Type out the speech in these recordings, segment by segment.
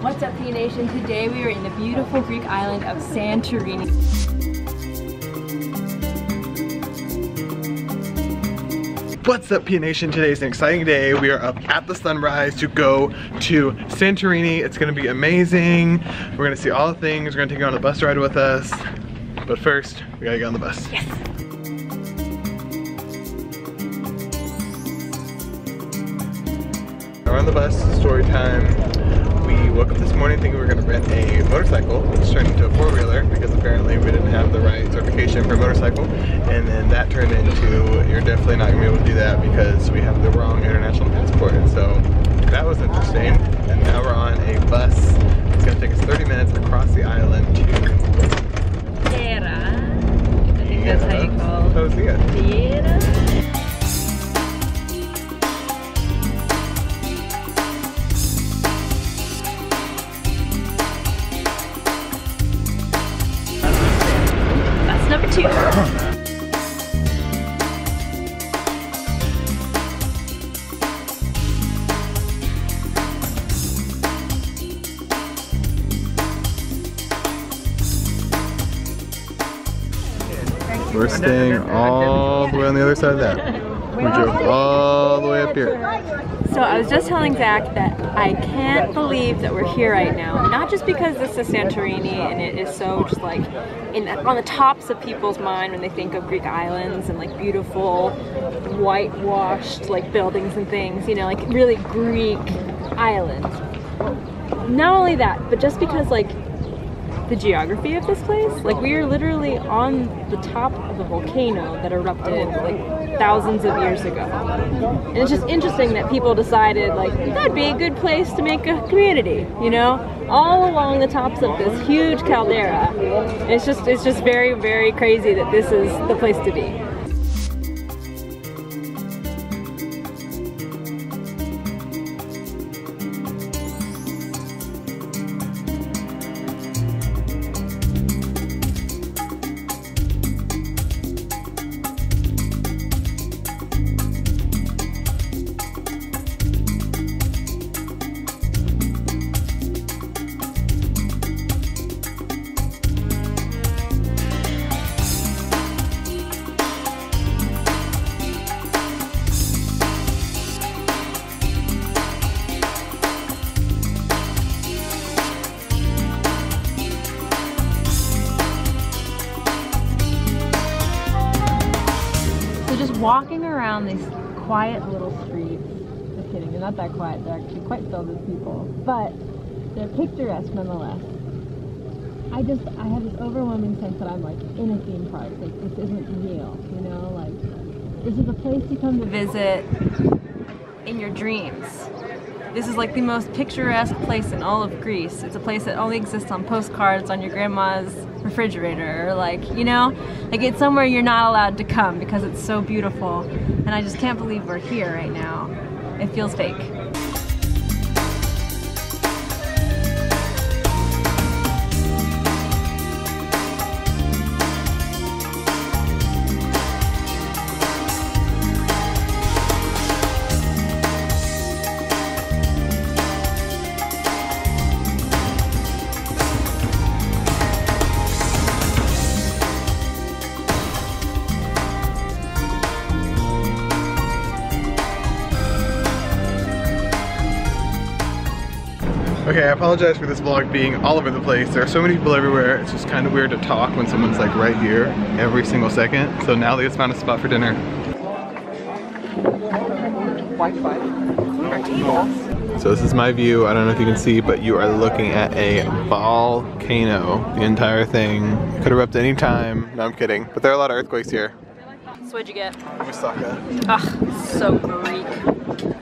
What's up, P Nation? Today we are in the beautiful Greek island of Santorini. What's up P Nation? Today is an exciting day. We are up at the sunrise to go to Santorini. It's gonna be amazing. We're gonna see all the things. We're gonna take you on a bus ride with us. But first, we gotta get on the bus. Yes. We're on the bus, story time. Woke up this morning thinking we were gonna rent a motorcycle, which turned into a four-wheeler because apparently we didn't have the right certification for a motorcycle. And then that turned into, you're definitely not gonna be able to do that because we have the wrong international passport. And so that was interesting. And now we're on a bus. It's gonna take us 30 minutes across the island to Thera. I think that's how you call it. Hosea. That's number two. We're staying all the way on the other side of that. We drove all the way up here. So I was just telling Zach that I can't believe that we're here right now. Not just because this is Santorini and it is so just like in on the tops of people's mind when they think of Greek islands and like beautiful whitewashed like buildings and things, you know, like really Greek islands. Not only that, but just because like the geography of this place. Like we are literally on the top of a volcano that erupted like thousands of years ago. And it's just interesting that people decided like that'd be a good place to make a community, you know? All along the tops of this huge caldera. It's just it's just very, very crazy that this is the place to be. Walking around these quiet little streets. Just kidding, they're not that quiet. They're actually quite filled with people, but they're picturesque nonetheless. I just I have this overwhelming sense that I'm like in a theme park. Like this isn't real, you know. Like this is a place you come to visit in your dreams. This is like the most picturesque place in all of Greece. It's a place that only exists on postcards on your grandma's refrigerator or like, you know, like it's somewhere you're not allowed to come because it's so beautiful. And I just can't believe we're here right now. It feels fake. Okay, I apologize for this vlog being all over the place. There are so many people everywhere. It's just kind of weird to talk when someone's like right here every single second. So now let's found a spot for dinner. So this is my view. I don't know if you can see, but you are looking at a volcano. The entire thing could erupt any time. No, I'm kidding. But there are a lot of earthquakes here. So what'd you get? Moussaka. Ugh, so Greek.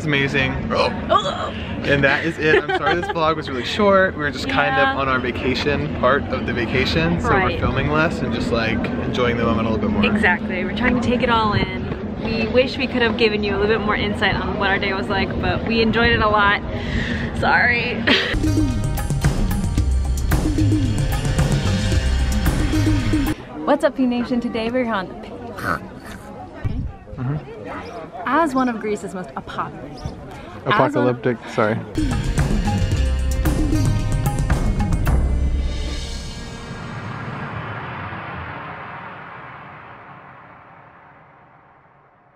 Was amazing. Oh. And that is it. I'm sorry this vlog was really short. We were just kind of on our vacation part of the vacation. So Right. we're filming less and just like enjoying the moment a little bit more. Exactly. We're trying to take it all in. We wish we could have given you a little bit more insight on what our day was like, but we enjoyed it a lot. Sorry. What's up, P Nation? Today we're on. Mm-hmm. As one of Greece's most apocalyptic Apocalyptic, sorry.